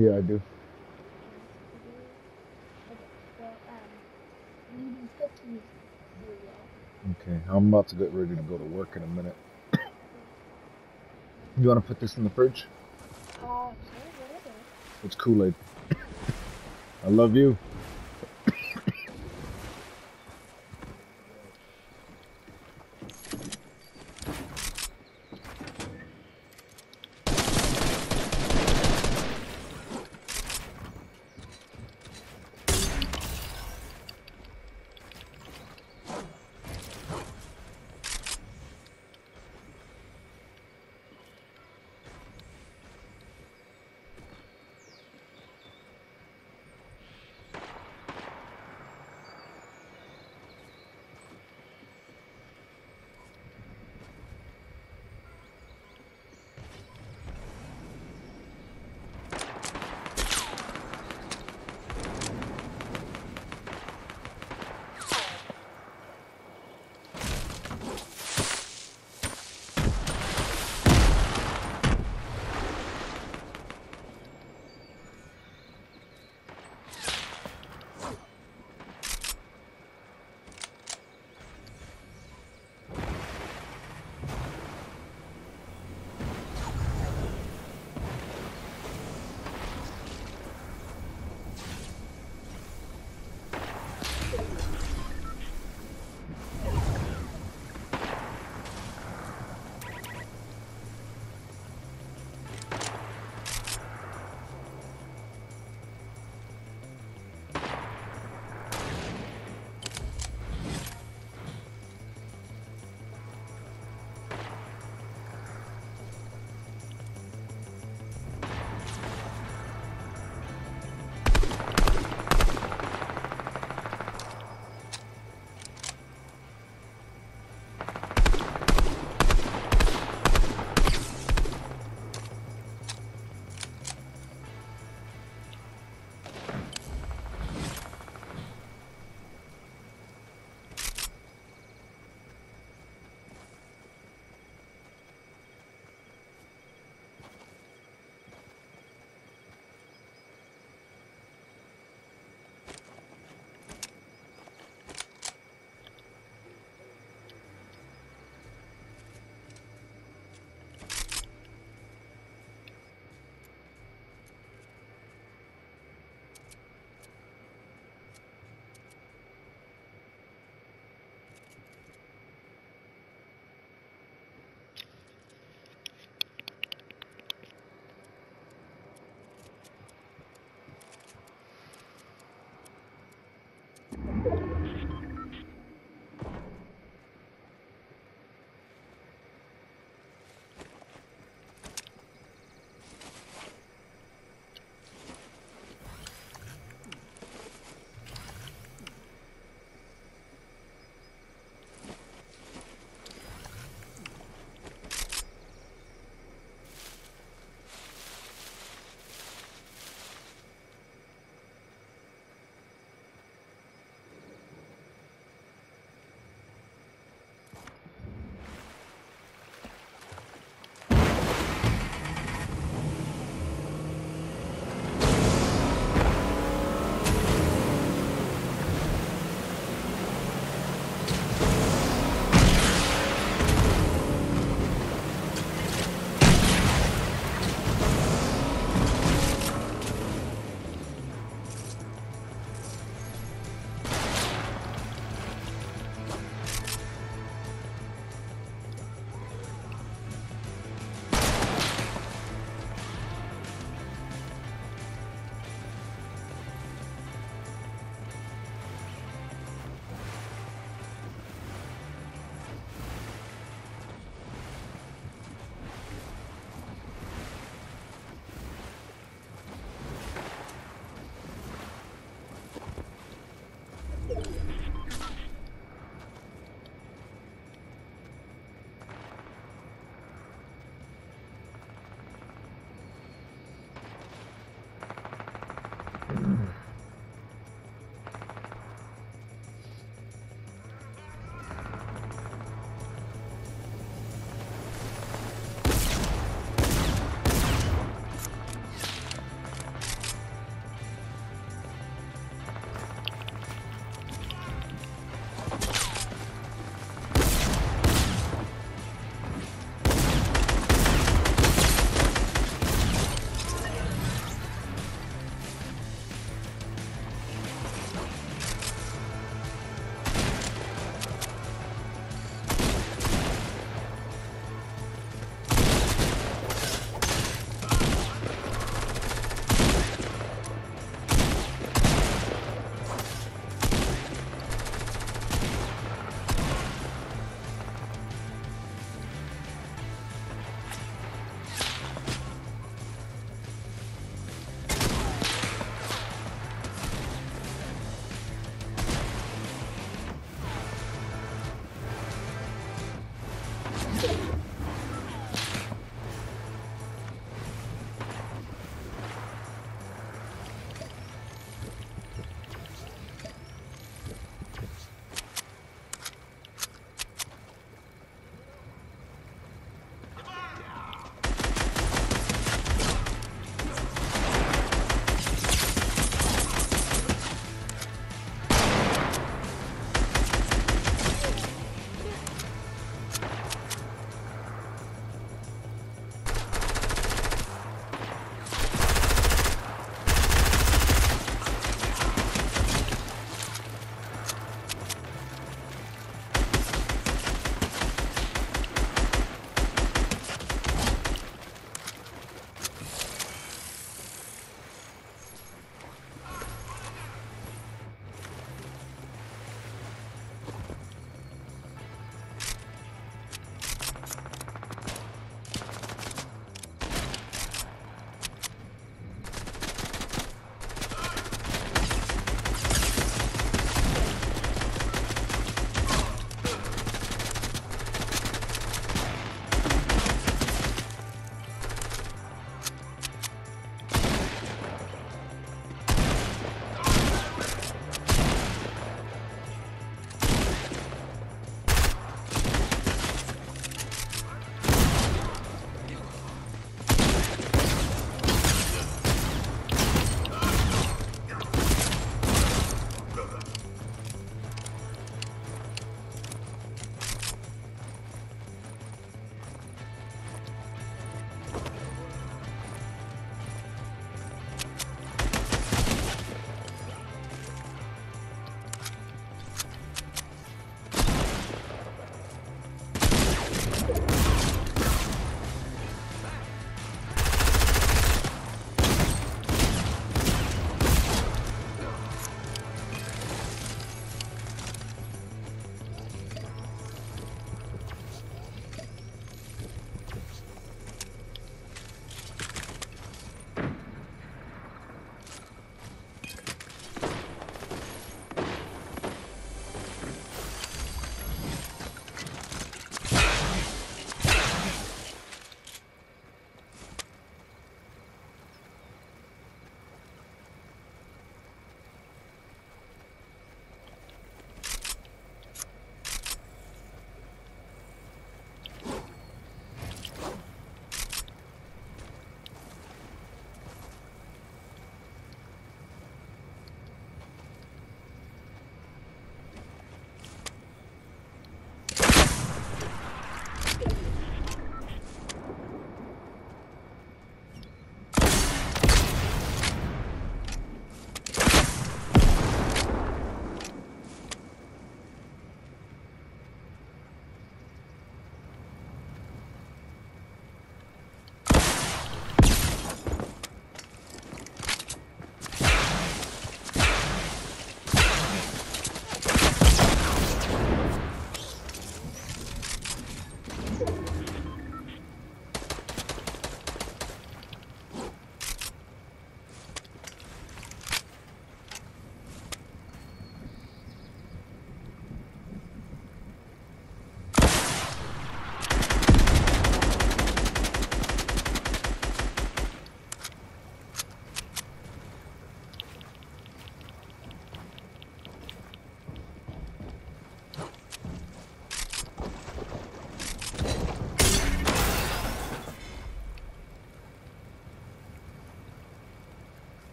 Yeah, I do. Okay, well, we need cookies. cereal. Okay, I'm about to get ready to go to work in a minute. You want to put this in the fridge? Uh, sure, whatever. It's Kool Aid. I love you.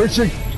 Gerçek